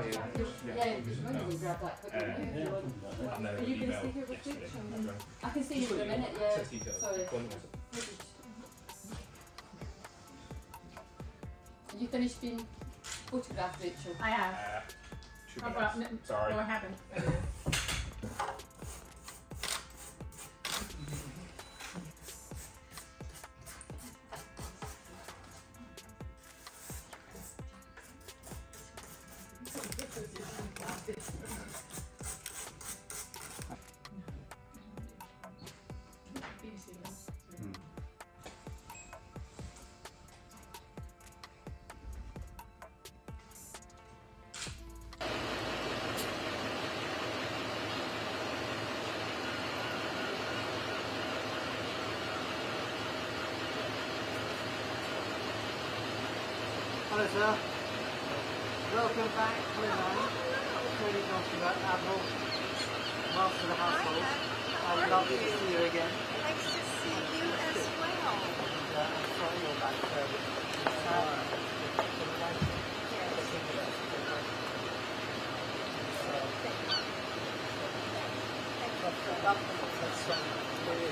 Oh, yeah. Yeah, just maybe we grab that quickly. If you want. Are you email gonna stick it with yesterday. I can see you for a minute, yeah. Says. Sorry. You finished being photographed, Rachel? I have. Uh, two Oh, well, minutes. n- Sorry. No, I Hello, sir. Welcome back, Caroline. Really nice to meet Admiral, Master of the Household. Uh, lovely to see you again. Nice to see you as well. And, uh, I'm sorry you're back there. Uh, that's,